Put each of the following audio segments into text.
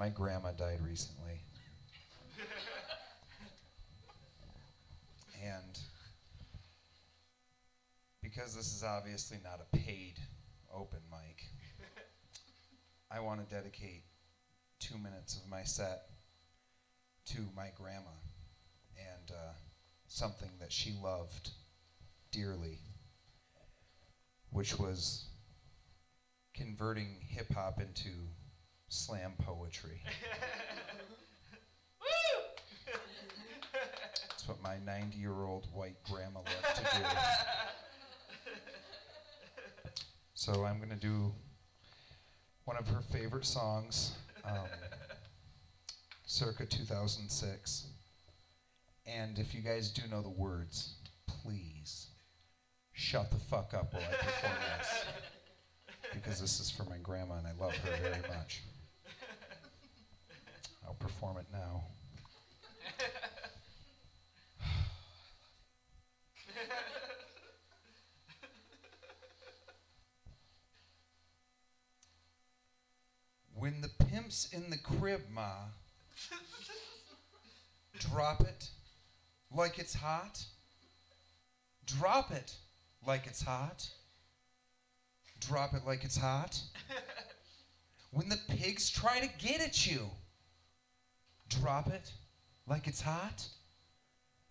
My grandma died recently. and because this is obviously not a paid open mic, I want to dedicate two minutes of my set to my grandma and uh, something that she loved dearly, which was converting hip hop into slam poetry. That's what my 90 year old white grandma loved to do. So I'm going to do one of her favorite songs, um, circa 2006. And if you guys do know the words, please shut the fuck up while I perform this. Because this is for my grandma and I love her very much. I'll perform it now. When the pimp's in the crib, Ma, drop it like it's hot. Drop it like it's hot. Drop it like it's hot. When the pigs try to get at you, drop it like it's hot.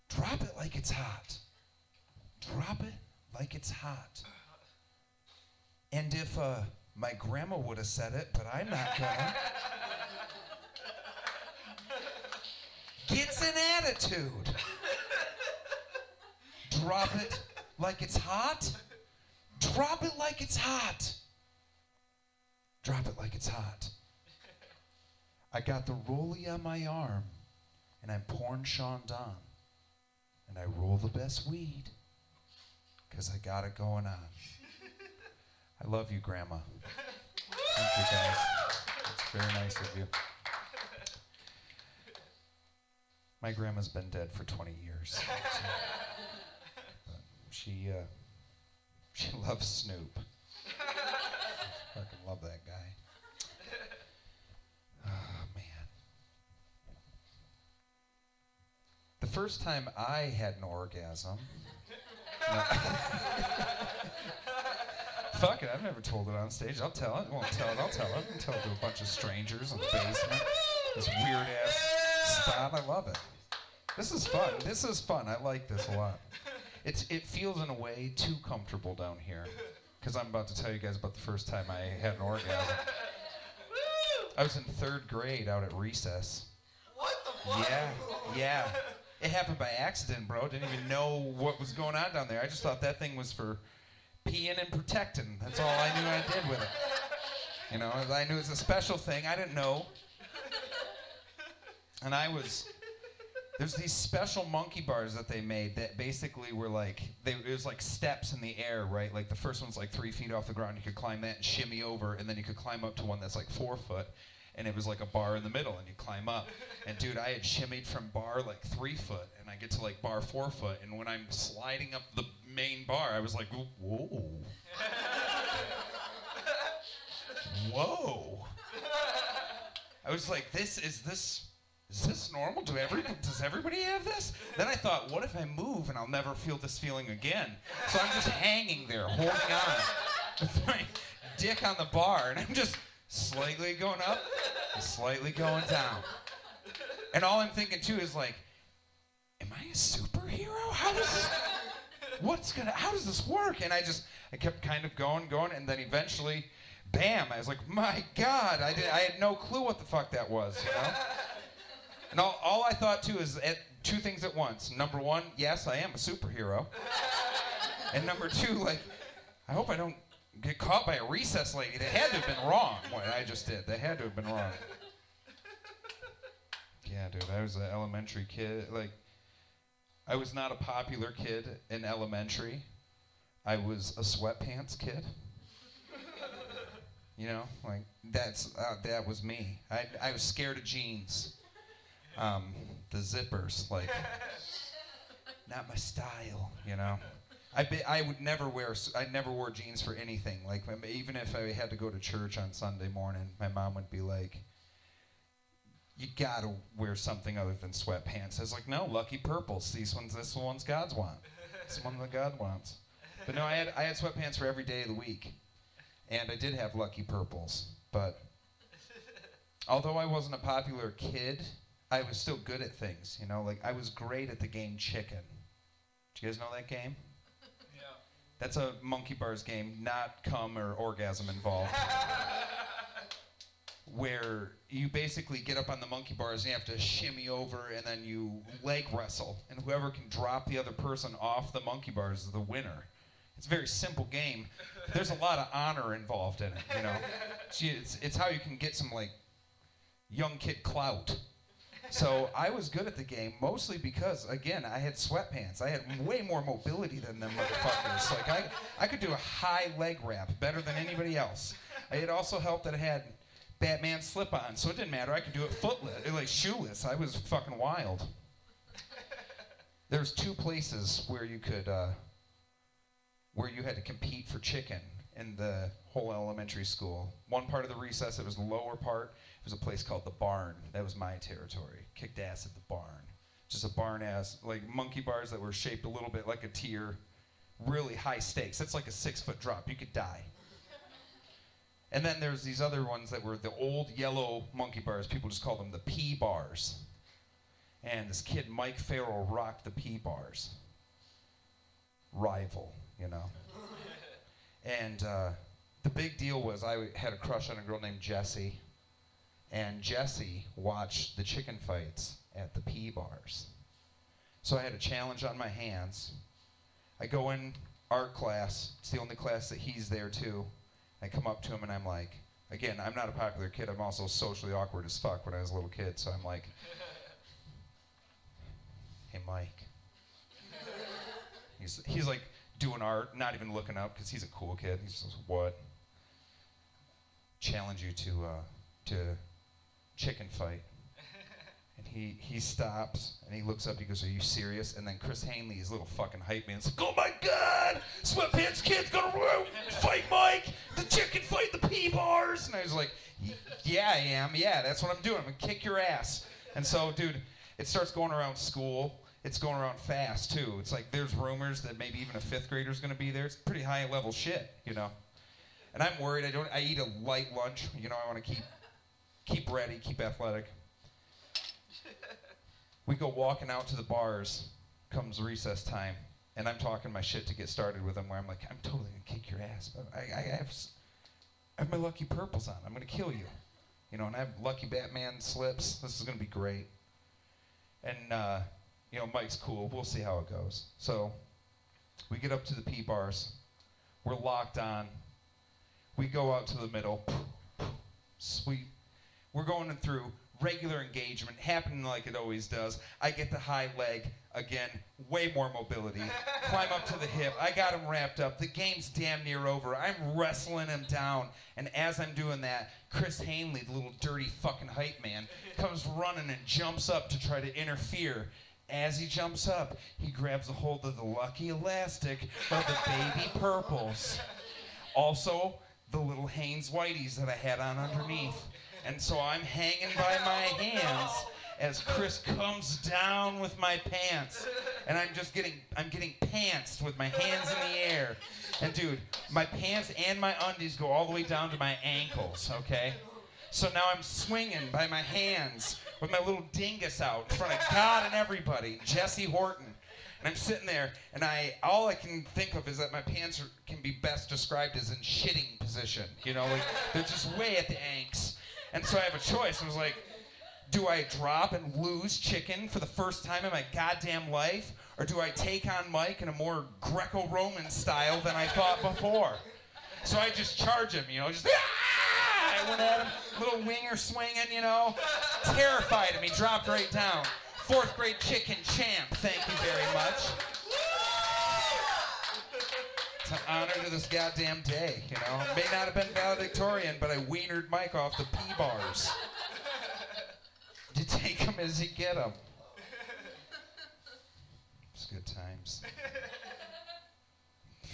Drop it like it's hot. Drop it like it's hot. And if uh, my grandma would have said it, but I'm not gonna. Gets an attitude. Drop it like it's hot. Drop it like it's hot. Drop it like it's hot. I got the rollie on my arm, and I'm pouring Chandon, and I roll the best weed, because I got it going on. I love you, Grandma. Thank you, guys. It's very nice of you. My grandma's been dead for 20 years. so- she, uh, she loves Snoop. Fucking love that guy. Oh, man. The first time I had an orgasm. No. Fuck it, I've never told it on stage. I'll tell it. I Won't tell it. I'll tell it. I'll tell it to a bunch of strangers in the basement. This weird ass spot. I love it. This is fun. This is fun. I like this a lot. It's it feels in a way too comfortable down here, because I'm about to tell you guys about the first time I had an orgasm. I was in third grade out at recess. What the fuck? Yeah, yeah. It happened by accident, bro. Didn't even know what was going on down there. I just thought that thing was for peeing and protecting. That's all I knew I did with it. You know, I knew it was a special thing. I didn't know. And I was. There's these special monkey bars that they made that basically were like they it was like steps in the air, right? Like the first one's like three feet off the ground. You could climb that and shimmy over, and then you could climb up to one that's like four foot, and it was like a bar in the middle, and you climb up. And dude, I had shimmied from bar like three foot, and I get to like bar four foot, and when I'm sliding up the main bar, I was like, whoa, whoa. I was like, this is this. Is this normal? Do every, does everybody have this? Then I thought, what if I move and I'll never feel this feeling again? So I'm just hanging there, holding on with my dick on the bar, and I'm just slightly going up, slightly going down. And all I'm thinking too is like, am I a superhero? How does this, what's gonna, how does this work? And I just, I kept kind of going, going, and then eventually, bam, I was like, my God, I, did, I had no clue what the fuck that was, you know? And all, all I thought too is at two things at once. Number one, yes, I am a superhero. And number two, like, I hope I don't get caught by a recess lady. They had to have been wrong, what I just did. They had to have been wrong. Yeah, dude, I was an elementary kid. Like, I was not a popular kid in elementary. I was a sweatpants kid. You know, like that's uh, that was me. I I was scared of jeans. Um, the zippers, like, not my style. You know. I be, I would never wear I never wore jeans for anything. Like even if I had to go to church on Sunday morning, my mom would be like, you gotta wear something other than sweatpants. I was like, no, lucky purples. These ones, this one's God's want. This one that God wants. But no, I had I had sweatpants for every day of the week, and I did have lucky purples. But although I wasn't a popular kid, I was still good at things. You know, like I was great at the game Chicken. Do you guys know that game? That's a monkey bars game, not cum or orgasm involved. where you basically get up on the monkey bars and you have to shimmy over and then you leg wrestle. And whoever can drop the other person off the monkey bars is the winner. It's a very simple game. There's a lot of honor involved in it you know? It's, it's, it's how you can get some like young kid clout so i was good at the game mostly because again i had sweatpants i had way more mobility than them motherfuckers like i, I could do a high leg wrap better than anybody else it also helped that i had Batman slip on, so it didn't matter. I could do it footless, like shoeless. I was fucking wild. There's two places where you could, uh, where you had to compete for chicken in the whole elementary school. One part of the recess, it was the lower part. It was a place called the barn. That was my territory. Kicked ass at the barn. Just a barn ass, like monkey bars that were shaped a little bit like a tier. Really high stakes. That's like a six foot drop. You could die. And then there's these other ones that were the old yellow monkey bars. People just call them the P bars. And this kid, Mike Farrell, rocked the P bars. Rival, you know. and uh, the big deal was I had a crush on a girl named Jessie. And Jesse watched the chicken fights at the P bars. So I had a challenge on my hands. I go in art class. It's the only class that he's there too. I come up to him and I'm like, again, I'm not a popular kid. I'm also socially awkward as fuck when I was a little kid. So I'm like, hey, Mike. He's, he's like doing art, not even looking up because he's a cool kid. He says, what? Challenge you to, uh, to chicken fight. And he, he stops and he looks up. He goes, "Are you serious?" And then Chris Hanley, his little fucking hype man, is like, "Oh my God, Sweatpants Kid's gonna fight Mike, the chicken fight, the P bars." And I was like, "Yeah, I am. Yeah, that's what I'm doing. I'm gonna kick your ass." And so, dude, it starts going around school. It's going around fast too. It's like there's rumors that maybe even a fifth grader's gonna be there. It's pretty high level shit, you know. And I'm worried. I don't. I eat a light lunch. You know, I want to keep keep ready, keep athletic. We go walking out to the bars comes recess time and i'm talking my shit to get started with them where i'm like i'm totally gonna kick your ass but i, I, have, I have my lucky purples on. I'm gonna kill you. You know and i have lucky batman slips. This is gonna be great. And uh, you know mike's cool. We'll see how it goes. So we get up to the p bars. We're locked on. We go out to the middle. Sweet we're going through regular engagement happening like it always does. I get the high leg again, way more mobility. Climb up to the hip. I got him wrapped up. The game's damn near over. I'm wrestling him down. And as I'm doing that, Chris Hanley, the little dirty fucking hype man, comes running and jumps up to try to interfere. As he jumps up, he grabs a hold of the lucky elastic of the baby purples. Also, the little Hanes Whiteys that I had on underneath. And so I'm hanging by my hands as Chris comes down with my pants. And I'm just getting, I'm getting pantsed with my hands in the air. And dude, my pants and my undies go all the way down to my ankles, okay? So now I'm swinging by my hands with my little dingus out in front of God and everybody, Jesse Horton. And I'm sitting there, and I all I can think of is that my pants are, can be best described as in shitting position. You know, like they're just way at the anks. And so I have a choice. I was like, do I drop and lose chicken for the first time in my goddamn life? Or do I take on Mike in a more Greco Roman style than I thought before? So I just charge him, you know, just ah! I went at him, little winger swinging, you know, terrified him. He dropped right down. Fourth grade chicken champ, thank you very much. It's an honor to this goddamn day, you know. May not have been valedictorian, but I wienered Mike off the P bars. You take him as you get him. It's good times.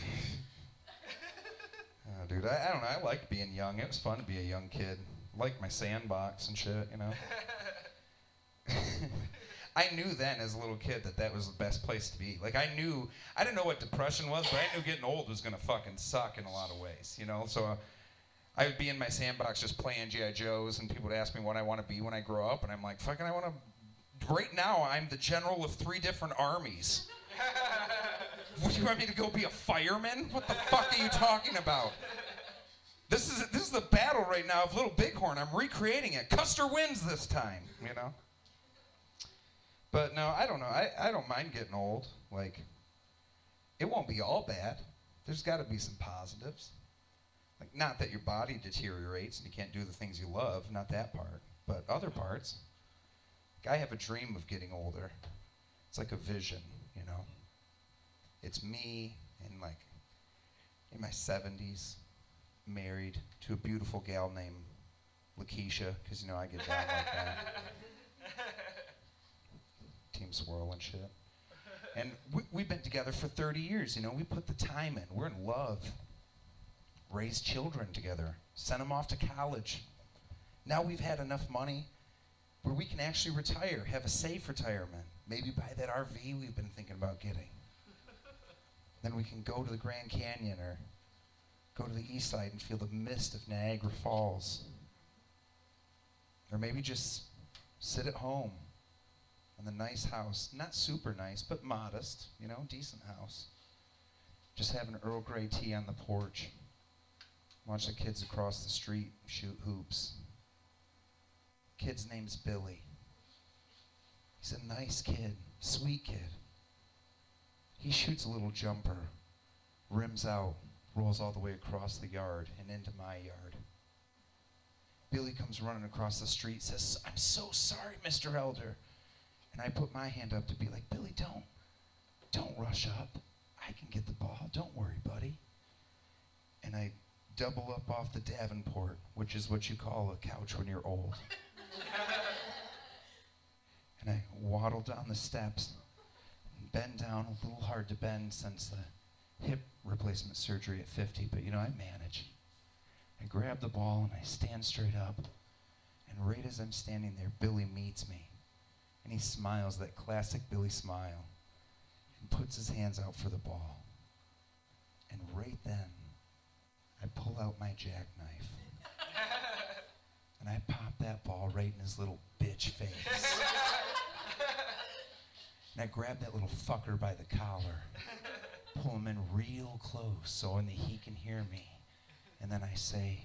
oh, dude, I, I don't know. I liked being young. It was fun to be a young kid. Like my sandbox and shit, you know. I knew then as a little kid that that was the best place to be. Like I knew, I didn't know what depression was, but I knew getting old was gonna fucking suck in a lot of ways, you know. So uh, I would be in my sandbox just playing GI Joes, and people would ask me what I want to be when I grow up, and I'm like, fucking, I want to. Right now, I'm the general of three different armies. what you want me to go be a fireman? What the fuck are you talking about? This is this is the battle right now of Little Bighorn. I'm recreating it. Custer wins this time, you know. But no, I don't know. I, I don't mind getting old. Like, it won't be all bad. There's got to be some positives. Like, not that your body deteriorates and you can't do the things you love, not that part, but other parts. Like, I have a dream of getting older. It's like a vision, you know. It's me in like in my 70s, married to a beautiful gal named Lakeisha, because you know I get down like that. Team Swirl and shit. And we, we've been together for 30 years, you know. We put the time in. We're in love. Raised children together. Sent them off to college. Now we've had enough money where we can actually retire, have a safe retirement. Maybe buy that RV we've been thinking about getting. then we can go to the Grand Canyon or go to the east side and feel the mist of Niagara Falls. Or maybe just sit at home in the nice house. Not super nice, but modest, you know, decent house. Just have an Earl Grey tea on the porch. Watch the kids across the street shoot hoops. Kid's name's Billy. He's a nice kid, sweet kid. He shoots a little jumper, rims out, rolls all the way across the yard and into my yard. Billy comes running across the street, says, I'm so sorry, Mr. Elder. And I put my hand up to be like, Billy, don't, don't rush up. I can get the ball. Don't worry, buddy. And I double up off the Davenport, which is what you call a couch when you're old. and I waddle down the steps and bend down, a little hard to bend since the hip replacement surgery at 50, but you know, I manage. I grab the ball and I stand straight up. And right as I'm standing there, Billy meets me. And he smiles, that classic Billy smile, and puts his hands out for the ball. And right then, I pull out my jackknife. and I pop that ball right in his little bitch face. and I grab that little fucker by the collar, pull him in real close so only he can hear me. And then I say,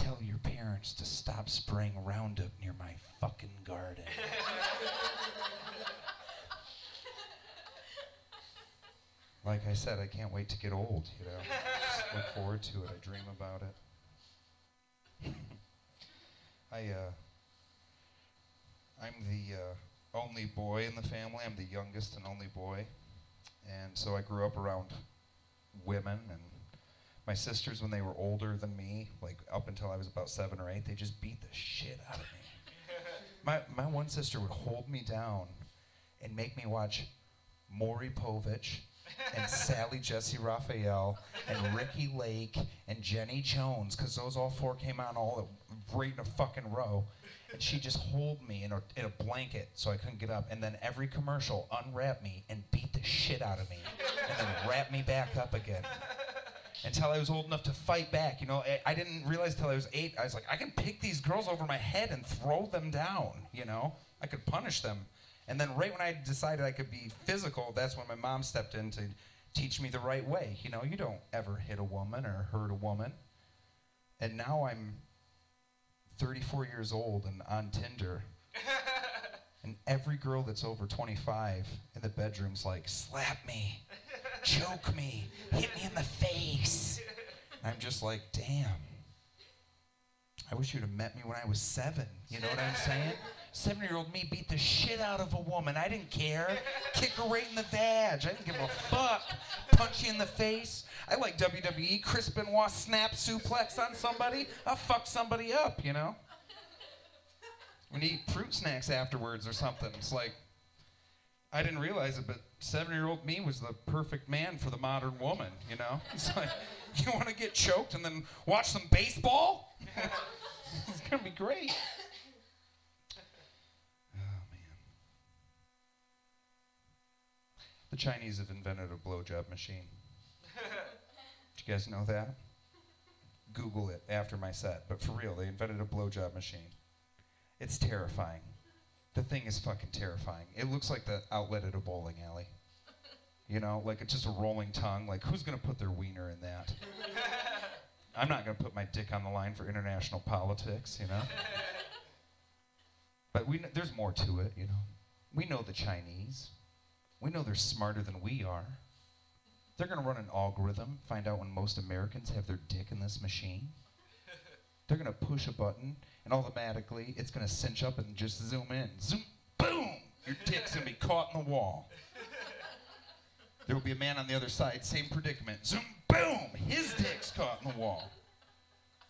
Tell your parents to stop spraying Roundup near my fucking garden. like I said, I can't wait to get old, you know. Just look forward to it. I dream about it. I uh I'm the uh, only boy in the family. I'm the youngest and only boy. And so I grew up around women and my sisters when they were older than me, like up until I was about seven or eight, they just beat the shit out of me. my my one sister would hold me down and make me watch Maury Povich and Sally Jessy Raphael and Ricki Lake and Jenny Jones, because those all four came on all right in a fucking row. And she'd just hold me in a, in a blanket so I couldn't get up. And then every commercial, unwrap me and beat the shit out of me. And then wrap me back up again. Until I was old enough to fight back. You know, I, I didn't realize till I was eight. I was like, I can pick these girls over my head and throw them down. You know, I could punish them. And then right when I decided I could be physical, that's when my mom stepped in to teach me the right way. You know, you don't ever hit a woman or hurt a woman. And now I'm 34 years old and on Tinder. and every girl that's over 25 in the bedroom's like, slap me, choke me, hit me in the face. I'm just like, damn. I wish you'd have met me when I was seven. You know what I'm saying? Seven year old me beat the shit out of a woman. I didn't care. Kick her right in the vag. I didn't give a fuck. Punch you in the face. I like WWE. Chris Benoit snap suplex on somebody. I'll fuck somebody up, you know? We eat fruit snacks afterwards or something. It's like, I didn't realize it, but seven-year-old me was the perfect man for the modern woman. You know, it's like you want to get choked and then watch some baseball. it's gonna be great. Oh man, the Chinese have invented a blowjob machine. Did you guys know that? Google it after my set, but for real, they invented a blowjob machine. It's terrifying. The thing is fucking terrifying. It looks like the outlet at a bowling alley. You know, like it's just a rolling tongue. Like, who's gonna put their wiener in that? I'm not gonna put my dick on the line for international politics, you know? But we kn- there's more to it, you know. We know the Chinese. We know they're smarter than we are. They're going to run an algorithm, find out when most Americans have their dick in this machine. They're going to push a button, and automatically it's going to cinch up and just zoom in. Zoom, boom! Your dick's going to be caught in the wall. There will be a man on the other side, same predicament. Zoom, boom! His dick's caught in the wall.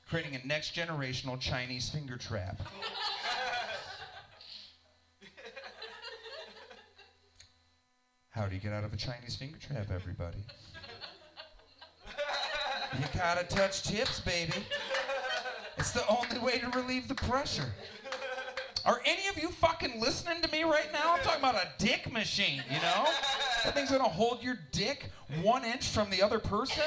Creating a next generational Chinese finger trap. How do you get out of a Chinese finger trap, everybody? You gotta touch tips, baby. It's the only way to relieve the pressure. Are any of you fucking listening to me right now? I'm talking about a dick machine, you know? That thing's gonna hold your dick one inch from the other person.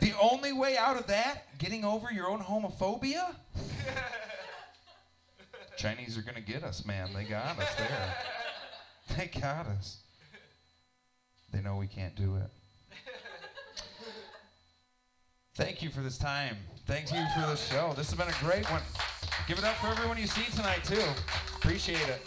The only way out of that, getting over your own homophobia? Chinese are gonna get us, man. They got us there. They got us. They know we can't do it. Thank you for this time. Thank you for the show. This has been a great one. Give it up for everyone you see tonight, too. Appreciate it.